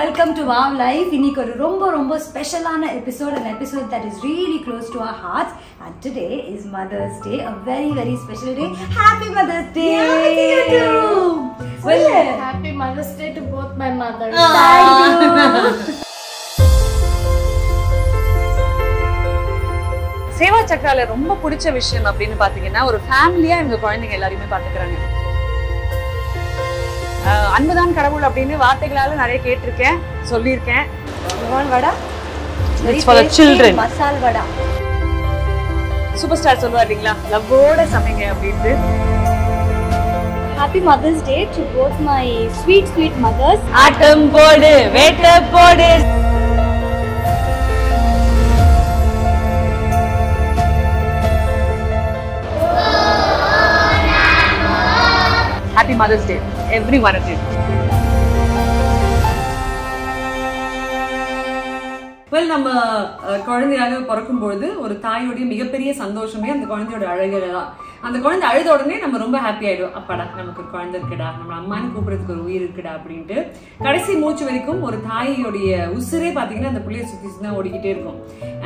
Welcome to wow life இன்னைக்கு ஒரு ரொம்ப ரொம்ப ஸ்பெஷலான episode an episode that is really close to our hearts and today is mother's day a very very special day happy mother's day Yeah, to you too. well Happy Mother's Day to both my mothers. thank you சேவா சக்ரால ரொம்ப பிடிச்ச விஷயம் அப்படின்னு பாத்தீங்கன்னா ஒரு ஃபேமிலியா இவங்க குழந்தைங்க எல்லாரையுமே பாத்துக்கிறாங்க அன்புதான் கடவுள் அப்படின்னு வார்த்தைகளால நிறைய கேட்டிருக்கேன் சொல்லியிருக்கேன் children. masal vada super star சொல்லுவா இல்லைங்களா லவ்வோட சமைங்க அப்படின்ட்டு Happy Mother's Day to both my sweet, sweet mothers. ஆட்டம் போடு வேட்ட போடு happy mother's day everyone of well நம்ம uh, குழந்தையாக பிறக்கும் பொழுது ஒரு தாயோடைய மிகப்பெரிய சந்தோஷமே அந்த குழந்தையோட அழகுல தான் அந்த குழந்தை அழுத உடனே நம்ம ரொம்ப ஹாப்பி ஆயிடும் அப்பாடா நமக்கு ஒரு குழந்தை இருக்குடா நம்ம அம்மான்னு கூப்பிடுறதுக்கு ஒரு உயிர் இருக்குடா அப்படின்ட்டு கடைசி மூச்சு வரைக்கும் ஒரு தாயோடைய உசுரே பாத்தீங்கன்னா அந்த பிள்ளைய சுத்தி தான் ஓடிக்கிட்டே இருக்கும்.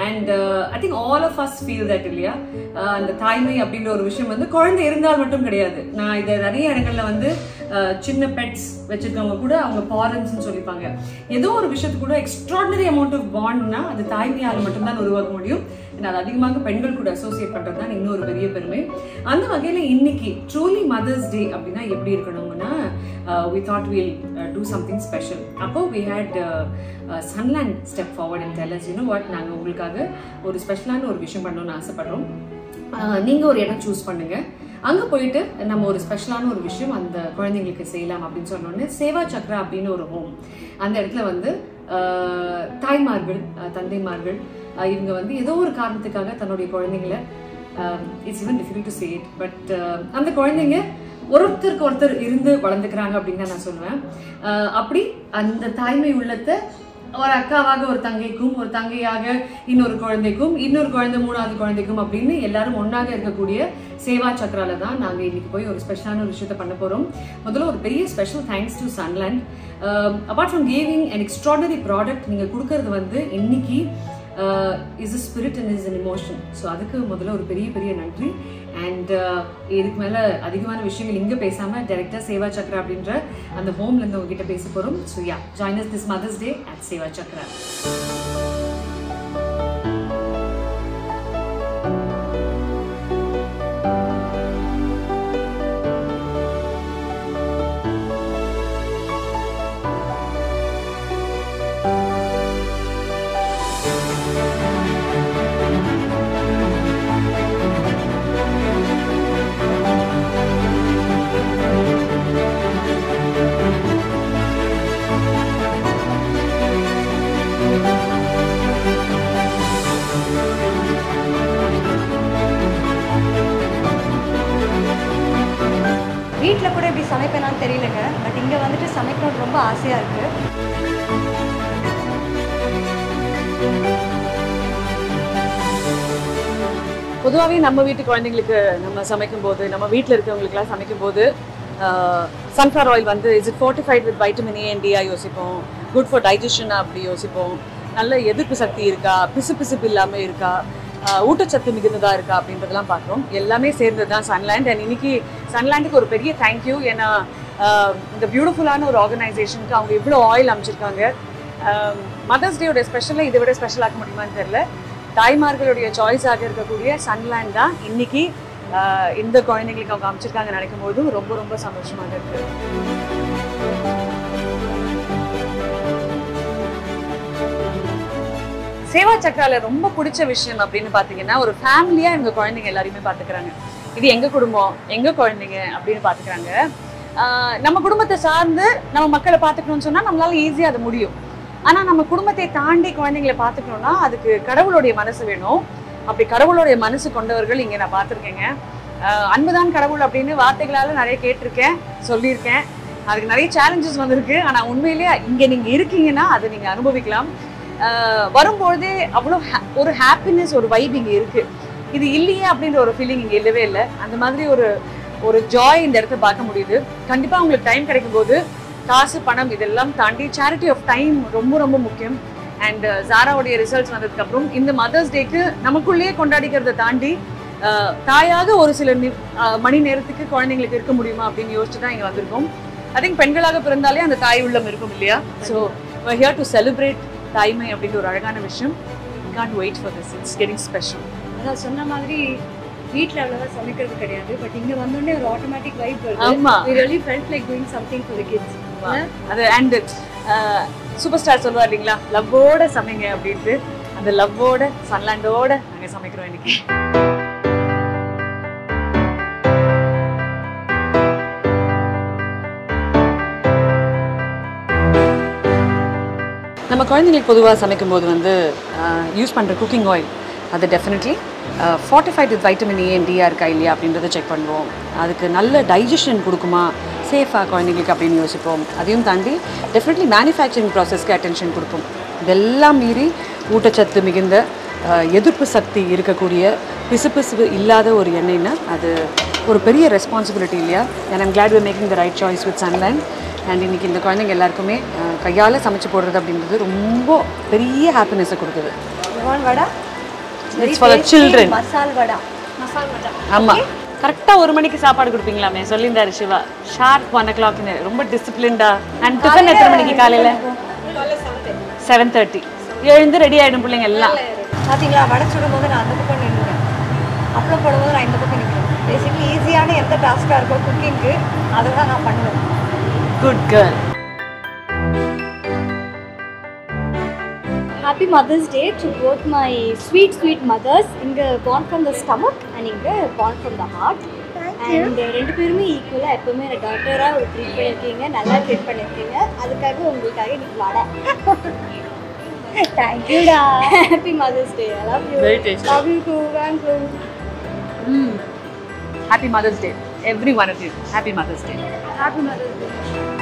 And I think all of us feel that இல்லையா? Uh, அந்த தாய்மை அப்படின்ற ஒரு விஷயம் வந்து குழந்தை இருந்தால் மட்டும் கிடையாது. நான் இதை நிறைய இடங்கள்ல வந்து uh, சின்ன பெட்ஸ் வச்சிருக்கவங்க கூட அவங்க பாரன்ஸ்னு சொல்லிப்பாங்க. ஏதோ ஒரு விஷயத்து கூட எக்ஸ்ட்ராடனரி அமௌண்ட் ஆஃப் பாண்ட்னா அது தாய்மையால் மட்டும்தான் உருவாக்க முடியும். நான் அது அதிகமாக பெண்கள் கூட அசோசியேட் பண்றது தான் இன்னொரு பெரிய பெருமை. அந்த வகையில இன்னைக்கு ட்ரூலி மதர்ஸ் டே அப்படின்னா எப்படி இருக்கணும்னா we thought will do something special அப்போ we had Sunland step forward and tell us you know what நாங்கள் உங்களுக்காக ஒரு ஸ்பெஷலான ஒரு விஷயம் பண்ணணும்னு ஆசைப்படுறோம். Uh, நீங்கள் ஒரு இடம் சூஸ் பண்ணுங்கள் அங்கே போயிட்டு நம்ம ஒரு ஸ்பெஷலான ஒரு விஷயம் அந்த குழந்தைங்களுக்கு செய்யலாம் அப்படின்னு சொன்னோடனே சேவா சக்ரா அப்படின்னு ஒரு ஹோம் அந்த இடத்துல வந்து uh, தாய்மார்கள் uh, தந்தைமார்கள் இவங்க வந்து ஏதோ ஒரு காரணத்துக்காக தன்னுடைய குழந்தைங்களை it's even difficult to say it but அந்த குழந்தைங்க ஒருத்தருக்கு ஒருத்தர் இருந்து வளர்ந்துக்கிறாங்க அப்படின்னு தான் நான் சொல்லுவேன். அப்படி அந்த தாய்மை உள்ளத்தை ஒரு அக்காவாக ஒரு தங்கைக்கும் ஒரு தங்கையாக இன்னொரு குழந்தைக்கும் இன்னொரு குழந்தை மூணாவது குழந்தைக்கும் அப்படின்னு எல்லாரும் ஒன்றாக இருக்கக்கூடிய சேவா சக்கரால தான் நாங்கள் இன்னைக்கு போய் ஒரு ஸ்பெஷலான ஒரு விஷயத்த பண்ண போகிறோம் முதல்ல ஒரு பெரிய special thanks to Sunland apart from giving and extraordinary product நீங்கள் கொடுக்கறது வந்து இன்னைக்கு is a spirit and is an emotion so அதுக்கு முதல்ல ஒரு பெரிய பெரிய நன்றி. அண்ட் uh, இதுக்கு மேலே அதிகமான விஷயங்கள் இங்கே பேசாமல் டேரெக்டாக சேவா சக்ரா அப்படின்ற அந்த ஹோம்லேருந்து உங்ககிட்ட பேச போகிறோம் so ya join us this mother's day at Seva Chakra ஆசையாக இருக்குது பொதுவாகவே நம்ம வீட்டு குழந்தைங்களுக்கு நம்ம சமைக்கும் போது நம்ம வீட்டில் இருக்கிறவங்களுக்குலாம் சமைக்கும் போது சன்ஃப்ளவர் ஆயில் வந்து is it fortified with vitamin A and டியா யோசிப்போம். குட் ஃபார் டைஜஷனா அப்படி யோசிப்போம். நல்ல எதிர்ப்பு சக்தி இருக்கா? பிசு பிசுப்பு இல்லாமல் இருக்கா ஊட்டச்சத்து மிகுந்ததாக இருக்கா? அப்படின்றதெல்லாம் பார்க்குறோம். எல்லாமே சேர்ந்தது தான் சன்லேண்ட் அண்ட் இன்னைக்கு சன்லேண்டுக்கு ஒரு பெரிய தேங்க்யூ ஏன்னா Um, இந்த பியூட்டிஃபுல்லான ஒரு ஆர்கனைசேஷனுக்கு அவங்க இவ்வளோ ஆயில் அமைச்சிருக்காங்க. மதர்ஸ் um, டேயோட ஸ்பெஷலாக இதை விட ஸ்பெஷலாக்க முடியுமான்னு தெரில தாய்மார்களுடைய சாய்ஸாக இருக்கக்கூடிய சன்லேண்ட் தான் இன்னைக்கு uh, இந்த குழந்தைங்களுக்கு அவங்க அமைச்சிருக்காங்க நினைக்கும் போது ரொம்ப ரொம்ப சந்தோஷமாக இருக்கு. சேவா சக்கரால ரொம்ப பிடிச்ச விஷயம் அப்படின்னு பார்த்தீங்கன்னா ஒரு ஃபேமிலியா இவங்க குழந்தைங்க எல்லாரையுமே பார்த்துக்கிறாங்க இது எங்க குடும்பம் எங்க குழந்தைங்க அப்படின்னு பார்த்துக்கிறாங்க நம்ம குடும்பத்தை சார்ந்து நம்ம மக்களை பார்த்துக்கணும்னு சொன்னால் நம்மளால ஈஸியாக அது முடியும். ஆனால் நம்ம குடும்பத்தை தாண்டி குழந்தைங்களை பார்த்துக்கணும்னா அதுக்கு கடவுளுடைய மனசு வேணும். அப்படி கடவுளுடைய மனசு கொண்டவர்கள் இங்கே நான் பார்த்துருக்கேங்க. அன்புதான் கடவுள் அப்படின்னு வார்த்தைகளால் நிறைய கேட்டிருக்கேன் சொல்லியிருக்கேன். அதுக்கு நிறைய சேலஞ்சஸ் வந்திருக்கு. ஆனால் உண்மையிலேயே இங்கே நீங்கள் இருக்கீங்கன்னா அதை நீங்கள் அனுபவிக்கலாம். வரும்பொழுதே அவ்வளோ ஒரு ஹாப்பினஸ் ஒரு வைப் இங்கே இருக்குது இது இல்லையே அப்படின்ற ஒரு ஃபீலிங் இங்கே இல்லவே இல்லை. அந்த மாதிரி ஒரு ஒரு ஜாய் இந்த இடத்த பார்க்க முடியுது. கண்டிப்பாக உங்களுக்கு டைம் கிடைக்கும் போது காசு பணம் இதெல்லாம் தாண்டி சேரிட்டி ஆஃப் டைம் ரொம்ப ரொம்ப முக்கியம். அண்ட் ஜாராவுடைய ரிசல்ட்ஸ் வந்ததுக்கப்புறம் இந்த மதர்ஸ் டேக்கு நமக்குள்ளேயே கொண்டாடிக்கிறத தாண்டி uh, தாயாக ஒரு சில uh, மணி நேரத்துக்கு குழந்தைங்களுக்கு இருக்க முடியுமா அப்படின்னு யோசிச்சு தான் இங்கே வந்திருக்கோம். ஐ திங்க் பெண்களாக பிறந்தாலே அந்த தாய் உள்ளம் இருக்கும் இல்லையா? ஸோ ஹியர் டு செலிப்ரேட் தாய்மை அப்படின்ற ஒரு அழகான விஷயம். Can't wait for this it's getting special அதான் சொன்ன மாதிரி வீட்ல அவ்வளவா சமைக்கிறது கிடையாது. பட் இங்க வந்தோடனே ஒரு ஆட்டோமேட்டிக் வைப் வருது. really felt like doing something for the kids. அது அண்ட் சூப்பர் ஸ்டார் சொல்லுவார் இல்லைங்களா? லவ்வோட சமைங்க அப்படின்ட்டு. அந்த லவ்வோட சன்லாண்டோட நாங்க சமைக்கிறோம் இன்னைக்கு. நம்ம குழந்தைங்களுக்கு பொதுவாக சமைக்கும்போது வந்து யூஸ் பண்ணுற குக்கிங் ஆயில் அது definitely fortified with vitamin A and TR இருக்கா இல்லையா அப்படின்றத செக் பண்ணுவோம். அதுக்கு நல்ல டைஜஷன் கொடுக்குமா? சேஃபாக குழந்தைங்களுக்கு அப்படின்னு யோசிப்போம். அதையும் தாண்டி டெஃபினெட்லி மேனுஃபேக்சரிங் ப்ராசஸ்க்கு அட்டென்ஷன் கொடுப்போம். இதெல்லாம் மீறி ஊட்டச்சத்து மிகுந்த uh, எதிர்ப்பு சக்தி இருக்கக்கூடிய பிசுபிசுவு இல்லாத ஒரு எண்ணெய்னா அது ஒரு பெரிய ரெஸ்பான்சிபிலிட்டி இல்லையா? And I'm glad we making the right choice with Sunland and இன்னைக்கு இந்த குழந்தைங்க எல்லாருக்குமே uh, கையால் சமைச்சு போடுறது அப்படின்றது ரொம்ப பெரிய ஹாப்பினஸை கொடுக்குது. Lemon vada It's for the children. மசால் வடை ஆமா. கரெக்டா ஒரு மணிக்கு சாப்பாடு கொடுப்பீங்களாமே? சொல்லியிருந்தாரு சிவா. ஷார்ப் ஒன் ஓ கிளாக்னு ரொம்ப டிசிப்ளின்டா அண்ட் டிஃபன் எத்தனை மணிக்கு காலையில? செவன் தேர்ட்டி எழுந்து ரெடி ஆயிடும் பிள்ளைங்க எல்லாம். பாத்தீங்களா? வடை சுடும் போது நான் அந்த பக்கம் நின்றுவேன் அப்பளம் போடும்போது நான் இந்த பக்கம் நிற்கிறேன் பேசிக்கலி ஈஸியான எந்த டாஸ்காக இருக்கோ குக்கிங்க்கு அதை தான் நான் பண்ணுவேன். Good girl Happy Mother's Day to both my sweet, sweet mothers. இங்கே born from the stomach and இங்கே born from the heart. And ரெண்டு பேருமே ஈக்குவலாக எப்பவுமே என்னை டாக்டராக ஒரு ட்ரீட் பண்ணியிருக்கீங்க. நல்லா ட்ரீட் பண்ணியிருக்கீங்க. அதுக்காக உங்களுக்காக இன்னைக்கு vada. தேங்க்யூடா happy mother's day I love you Very tasty. Love you too thank you happy mother's day everyone of you happy mother's day happy mother's day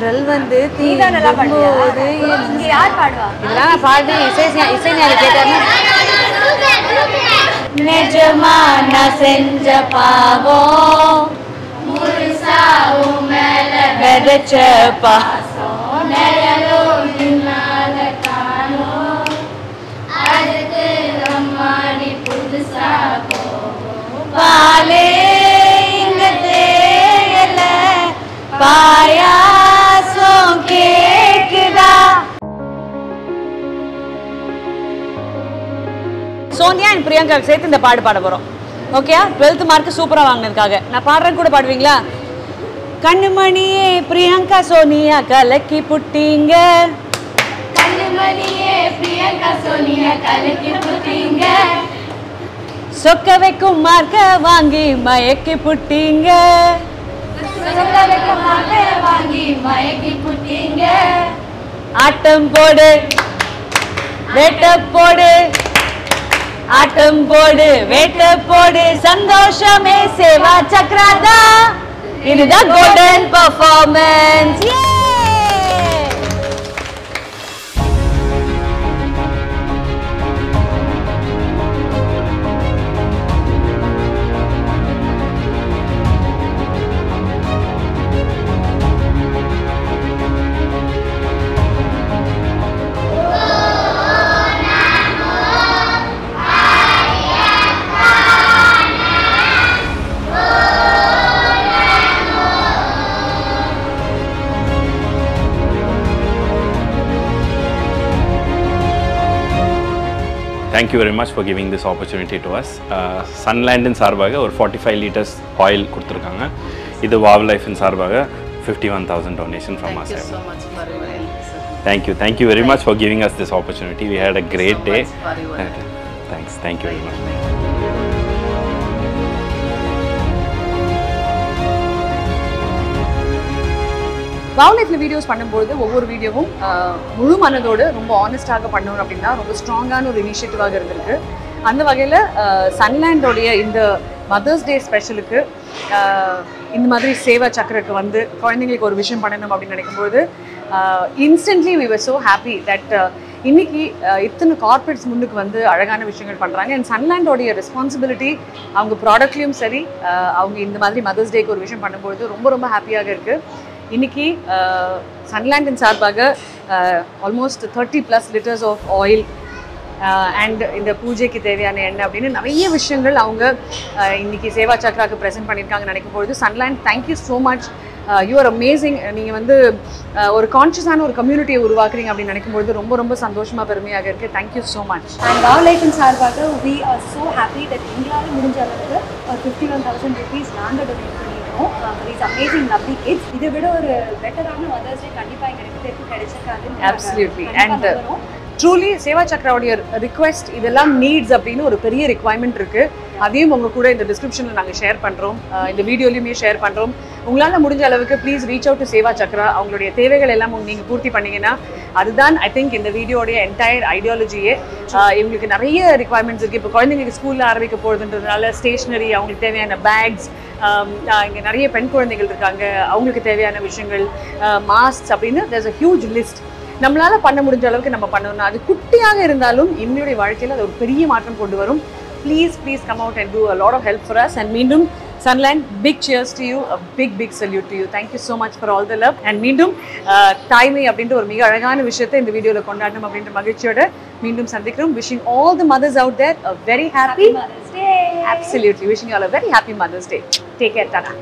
Thendral வந்து பாடுவா? இதெல்லாம் பாடி இசை இசை ஞானி கேட்டாருன்னா நிஜமா நான் செஞ்ச பாவம் விதைச்ச பாசம். அண்ட் பிரியங்கா சேர்த்து இந்த பாடு பாட போறோம். ஓகேயா டுவெல்த் மார்க் சூப்பரா வாங்கினதுக்காக. நான் பாடுறேன் கூட பாடுவீங்களா? கண்ணுமணியே பிரியங்கா சோனியா கலக்கி புட்டீங்க. சொக்க வைக்கும் மார்க்க வாங்கி மயக்கி புட்டீங்க. ஆட்டம் போடு வேட்ட போடு. ஆட்டம் போடு வேட்ட போடு சந்தோஷமே சேவா சக்ராதா. இதுதான் golden performance thank you very much for giving this opportunity to us சன்லேண்டின் சார்பாக ஒரு ஃபார்ட்டி ஃபைவ் லிட்டர்ஸ் ஆயில் கொடுத்துருக்காங்க இது வாவ் லைஃபின் சார்பாக fifty one thousand donation from us thank you thank you very much for giving us this opportunity we had a great day thanks thank you very much wow லைஃப்ல videos பண்ணும்போது ஒவ்வொரு வீடியோவும் முழு மனதோடு ரொம்ப ஆனஸ்டாக பண்ணணும் அப்படின்னா ரொம்ப ஸ்ட்ராங்கான ஒரு இனிஷியேட்டிவாக இருந்திருக்கு. அந்த வகையில் சன்லேண்டோடைய இந்த மதர்ஸ் டே ஸ்பெஷலுக்கு இந்த மாதிரி சேவா சக்கரக்கு வந்து குழந்தைங்களுக்கு ஒரு விஷயம் பண்ணணும் அப்படின்னு நினைக்கும்போது instantly we were so happy that இன்னைக்கு இத்தனை கார்ப்பரேட்ஸ் முன்னுக்கு வந்து அழகான விஷயங்கள் பண்ணுறாங்க அண்ட் சன்லேண்டோடைய ரெஸ்பான்சிபிலிட்டி அவங்க ப்ராடக்ட்லேயும் சரி அவங்க இந்த மாதிரி மதர்ஸ் டேக்கு ஒரு விஷயம் பண்ணும்போது ரொம்ப ரொம்ப ஹாப்பியாக இருக்குது இன்னைக்கு சன்லேண்டின் சார்பாக almost thirty plus litres of oil and இந்த பூஜைக்கு தேவையான எண்ணெய் அப்படின்னு நிறைய விஷயங்கள் அவங்க இன்றைக்கி இன்னைக்கு சேவா சக்ராவுக்கு ப்ரெசென்ட் பண்ணியிருக்காங்க நினைக்கும் பொழுது Sunland thank you so much you are amazing நீங்கள் வந்து ஒரு கான்ஷியஸான ஒரு கம்யூனிட்டியை உருவாக்குறீங்க அப்படின்னு நினைக்கும் பொழுது ரொம்ப ரொம்ப சந்தோஷமாக பெருமையாக இருக்குது thank you so much and wow லைஃபின் சார்பாக we are so happy that எங்களால் முடிஞ்ச அளவுக்கு ஒரு ஃபிஃப்டி ஒன் தௌசண்ட் ருபீஸ் நாங்கள் டொனேட் பண்ணியிருக்கோம் இஸ் அமேசிங் லவ்லி கிட்ஸ் இதை விட ஒரு பெட்டரான மதர்ஸ் டே கண்டிப்பாக எங்கள் ரெண்டு. கண்டிப்பா And, நம்புறோம். ட்ரூலி சேவா சக்ராவுடைய ரிக்வெஸ்ட் இதெல்லாம் நீட்ஸ் அப்படின்னு ஒரு பெரிய ரிக்வயர்மெண்ட் இருக்கு அதையும் உங்கள் கூட இந்த டிஸ்கிரிப்ஷனில் நாங்கள் ஷேர் பண்ணுறோம் இந்த வீடியோலையுமே ஷேர் பண்ணுறோம் உங்களால் முடிஞ்ச அளவுக்கு please reach out to Seva Chakra அவங்களுடைய தேவைகள் எல்லாம் நீங்கள் பூர்த்தி பண்ணீங்கன்னா அதுதான் ஐ திங்க் இந்த வீடியோடைய என்டையர் ஐடியாலஜியே இவங்களுக்கு நிறைய ரிக்வயர்மெண்ட்ஸ் இருக்குது இப்போ குழந்தைங்களுக்கு ஸ்கூலில் ஆரம்பிக்க போகிறதுன்றதுனால ஸ்டேஷ்னரி அவங்களுக்கு தேவையான பேக்ஸ் இங்கே நிறைய பெண் குழந்தைகள் இருக்காங்க. அவங்களுக்கு தேவையான விஷயங்கள் மாஸ்க் அப்படின்னு தேர்ஸ் அ ஹியூஜ் லிஸ்ட் நம்மளால் பண்ண முடிஞ்ச அளவுக்கு நம்ம பண்ணணும். அது குட்டியாக இருந்தாலும் என்னுடைய வாழ்க்கையில் அது ஒரு பெரிய மாற்றம் கொண்டு வரும். Please please come out and do a lot of help for us and மீண்டும் Sunland big cheers to you a big big salute to you thank you so much for all the love and மீண்டும் ah, தாய்மை அப்படின்ற ஒரு மிக அழகான விஷயத்தை இந்த வீடியோவில் கொண்டாடணும் அப்படின்ற மகிழ்ச்சியோட மீண்டும் சந்திக்கிறோம். Wishing all the mothers out there a very happy Happy Mother's Day. absolutely. Wishing you all a very happy mother's day. Take care. Tata